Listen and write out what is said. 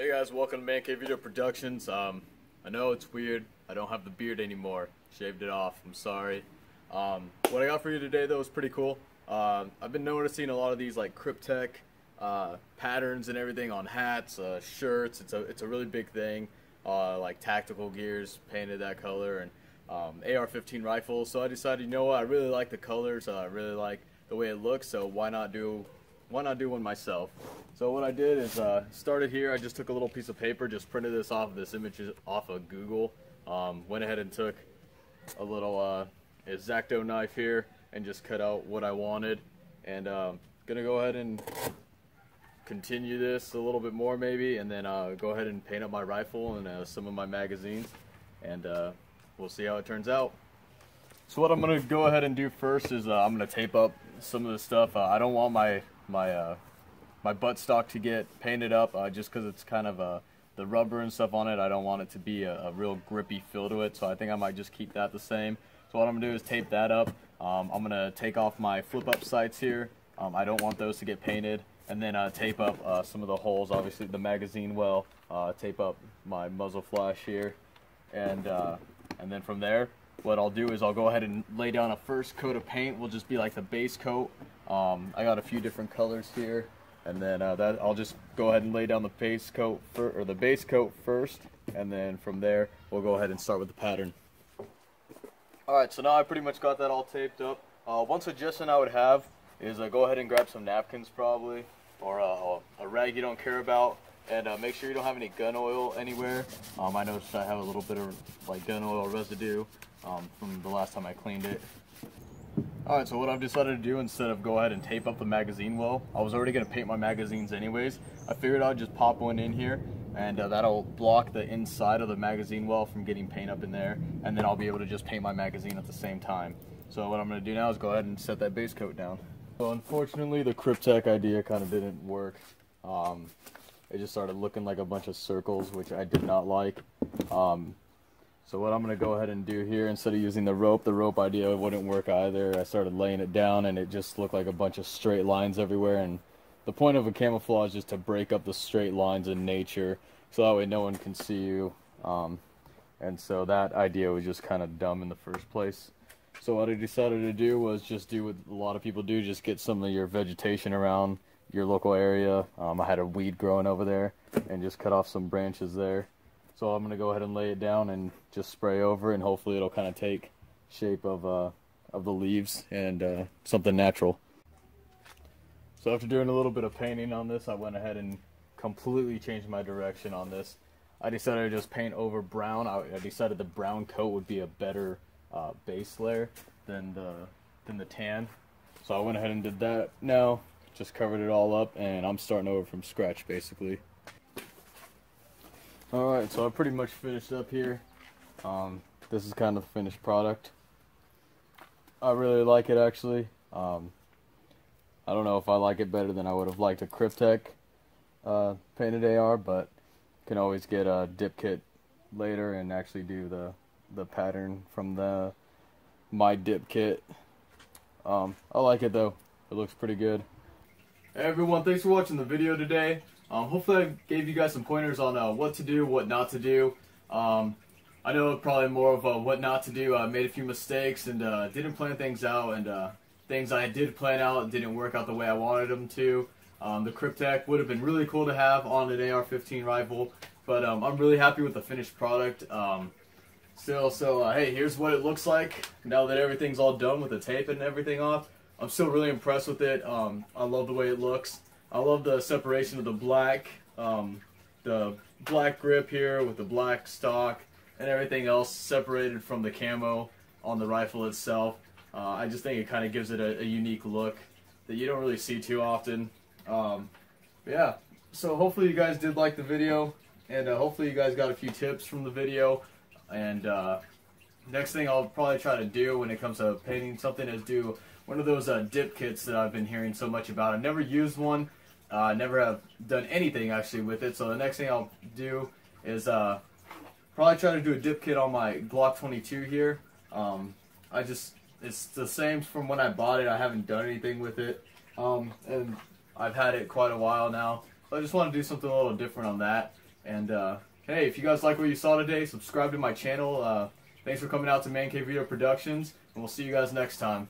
Hey guys, welcome to Man Cave Video Productions. Um, I know it's weird. I don't have the beard anymore. Shaved it off. I'm sorry. Um, what I got for you today though is pretty cool. Um, I've been noticing a lot of these like Kryptek uh, patterns and everything on hats, uh, shirts. It's a it's a really big thing. Uh, like tactical gears painted that color and um, AR-15 rifles. So I decided, you know what? I really like the colors. Uh, I really like the way it looks. So why not do why not do one myself? So what I did is uh, started here. I just took a little piece of paper, just printed this off of this image off of Google. Um, went ahead and took a little uh, X-Acto knife here and just cut out what I wanted. And um, gonna go ahead and continue this a little bit more maybe, and then uh, go ahead and paint up my rifle and uh, some of my magazines, and uh, we'll see how it turns out. So what I'm gonna go ahead and do first is uh, I'm gonna tape up some of the stuff. Uh, I don't want my my uh, my buttstock to get painted up uh, just because it's kind of a the rubber and stuff on it. I don't want it to be a, a, real grippy feel to it, so I think I might just keep that the same. So what I'm gonna do is tape that up. Um, I'm gonna take off my flip up sights here. Um, I don't want those to get painted, and then uh, tape up uh, some of the holes. Obviously the magazine well. Uh, tape up my muzzle flash here, and uh, and then from there, what I'll do is I'll go ahead and lay down a first coat of paint. Will just be like the base coat. Um, I got a few different colors here. And then uh, that I'll just go ahead and lay down the base coat for, or the base coat first. And then from there we'll go ahead and start with the pattern. Alright so now I pretty much got that all taped up. Uh, one suggestion I would have is uh, go ahead and grab some napkins probably or uh, a rag you don't care about. And uh, make sure you don't have any gun oil anywhere. Um, I noticed I have a little bit of like gun oil residue um, from the last time I cleaned it Alright, so what I've decided to do instead of go ahead and tape up the magazine well, I was already going to paint my magazines anyways. I figured I'd just pop one in here and uh, that'll block the inside of the magazine well from getting paint up in there and then I'll be able to just paint my magazine at the same time. So what I'm going to do now is go ahead and set that base coat down. So unfortunately the Kryptek idea kind of didn't work. Um, it just started looking like a bunch of circles which I did not like. Um, so what I'm going to go ahead and do here, instead of using the rope, the rope idea wouldn't work either. I started laying it down and it just looked like a bunch of straight lines everywhere. And the point of a camouflage is to break up the straight lines in nature so that way no one can see you. Um, and so that idea was just kind of dumb in the first place. So what I decided to do was just do what a lot of people do, just get some of your vegetation around your local area. Um, I had a weed growing over there and just cut off some branches there. So I'm going to go ahead and lay it down and just spray over and hopefully it'll kind of take shape of, uh, of the leaves and uh, something natural. So after doing a little bit of painting on this, I went ahead and completely changed my direction on this. I decided to just paint over brown. I, I decided the brown coat would be a better uh, base layer than the, than the tan. So I went ahead and did that now, just covered it all up and I'm starting over from scratch basically. Alright, so I pretty much finished up here. Um, this is kind of the finished product. I really like it actually. Um, I don't know if I like it better than I would have liked a Kryptek uh, painted AR, but can always get a dip kit later and actually do the the pattern from the my dip kit. Um, I like it though. It looks pretty good. Hey everyone, thanks for watching the video today. Um, hopefully I gave you guys some pointers on uh, what to do, what not to do. Um, I know probably more of what not to do. I made a few mistakes and uh, didn't plan things out, and uh, things I did plan out didn't work out the way I wanted them to. Um, the Kryptek would have been really cool to have on an AR-15 rifle, but um, I'm really happy with the finished product. Um, still, so uh, hey, here's what it looks like now that everything's all done with the tape and everything off. I'm still really impressed with it. Um, I love the way it looks. I love the separation of the black, um, the black grip here with the black stock and everything else separated from the camo on the rifle itself. Uh, I just think it kind of gives it a, a, unique look that you don't really see too often. Um, yeah, so hopefully you guys did like the video, and uh, hopefully you guys got a few tips from the video. And uh, next thing I'll probably try to do when it comes to painting something is do one of those uh, dip kits that I've been hearing so much about. I've never used one. Uh, never have done anything actually with it. So the next thing I'll do is uh, probably try to do a dip kit on my Glock 22 here. Um, I just it's the same from when I bought it. I haven't done anything with it, um, and I've had it quite a while now. So I just want to do something a little different on that. And uh, hey, if you guys like what you saw today, subscribe to my channel. Uh, thanks for coming out to Man Cave Video Productions, and we'll see you guys next time.